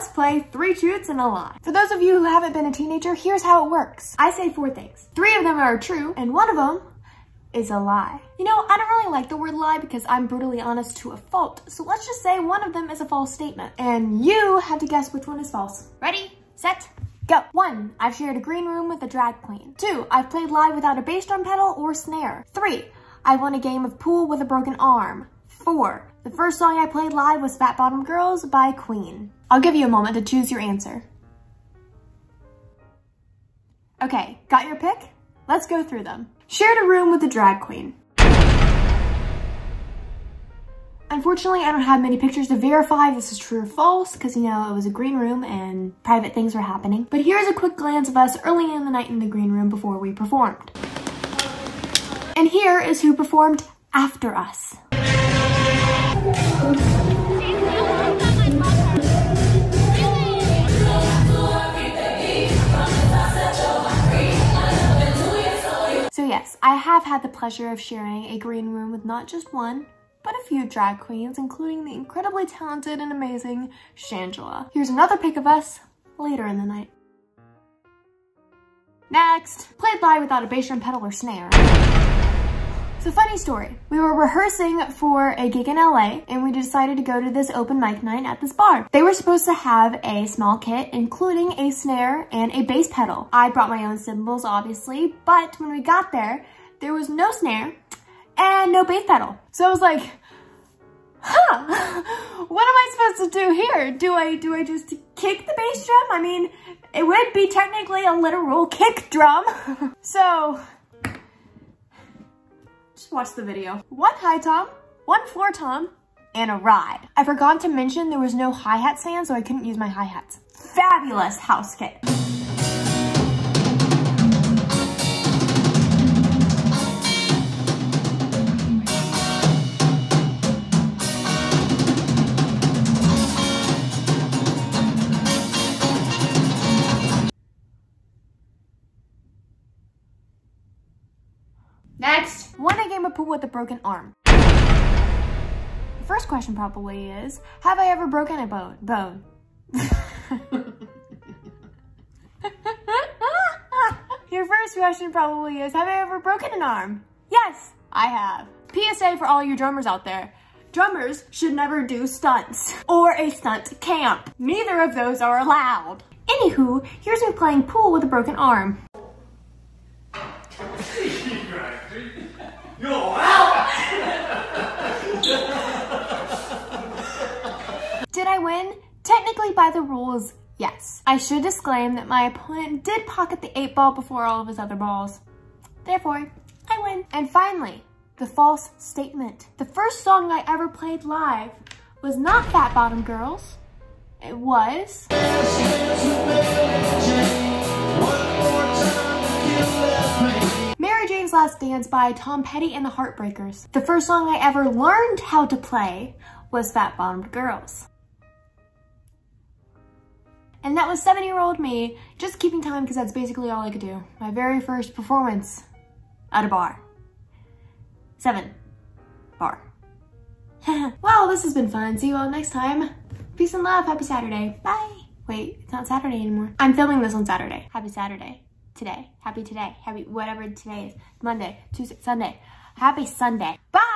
let's play three truths and a lie. For those of you who haven't been a teenager, here's how it works. I say four things. Three of them are true, and one of them is a lie. You know, I don't really like the word lie because I'm brutally honest to a fault. So let's just say one of them is a false statement. And you have to guess which one is false. Ready, set, go. One, I've shared a green room with a drag queen. Two, I've played live without a bass drum pedal or snare. Three, I won a game of pool with a broken arm. Four, the first song I played live was Fat Bottom Girls by Queen. I'll give you a moment to choose your answer. Okay, got your pick? Let's go through them. Shared a room with a drag queen. Unfortunately, I don't have many pictures to verify if this is true or false because, you know, it was a green room and private things were happening. But here's a quick glance of us early in the night in the green room before we performed. And here is who performed after us. So yes, I have had the pleasure of sharing a green room with not just one, but a few drag queens, including the incredibly talented and amazing Shangela. Here's another pic of us later in the night. Next, played live without a bass drum pedal or snare. So funny story. We were rehearsing for a gig in LA and we decided to go to this open mic night at this bar. They were supposed to have a small kit, including a snare and a bass pedal. I brought my own cymbals, obviously, but when we got there, there was no snare and no bass pedal. So I was like, huh, what am I supposed to do here? Do I, do I just kick the bass drum? I mean, it would be technically a literal kick drum. so just watch the video. One high tom, one floor tom, and a ride. I forgot to mention there was no hi-hat stand, so I couldn't use my hi-hats. Fabulous house kit. Next, won a game of pool with a broken arm. The first question probably is, have I ever broken a bone? Bone. Your first question probably is, have I ever broken an arm? Yes, I have. PSA for all you drummers out there. Drummers should never do stunts or a stunt camp. Neither of those are allowed. Anywho, here's me playing pool with a broken arm. Did I win? Technically by the rules, yes. I should disclaim that my opponent did pocket the eight ball before all of his other balls. Therefore, I win. And finally, the false statement. The first song I ever played live was not Fat Bottom Girls. It was... Last Dance by Tom Petty and the Heartbreakers. The first song I ever learned how to play was Fat Bottomed Girls. And that was seven-year-old me, just keeping time because that's basically all I could do. My very first performance at a bar. Seven. Bar. well, this has been fun. See you all next time. Peace and love. Happy Saturday. Bye. Wait, it's not Saturday anymore. I'm filming this on Saturday. Happy Saturday. Today. Happy today. Happy whatever today is. Monday, Tuesday, Sunday. Happy Sunday. Bye.